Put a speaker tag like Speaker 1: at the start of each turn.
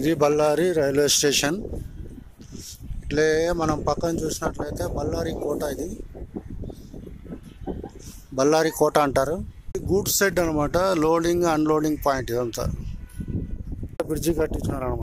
Speaker 1: ఇది Ballari railway station. ఇట్లే మనం పక్కన చూసినట్లయితే బళ్ళారి కోట ఇది. బళ్ళారి కోట అంటారు. గూడ్స్ సెడ్ అనమాట లోడింగ్ అన్లోడింగ్ పాయింట్ ఇదంతా. బ్రిడ్జి కట్టించినారు అనమాట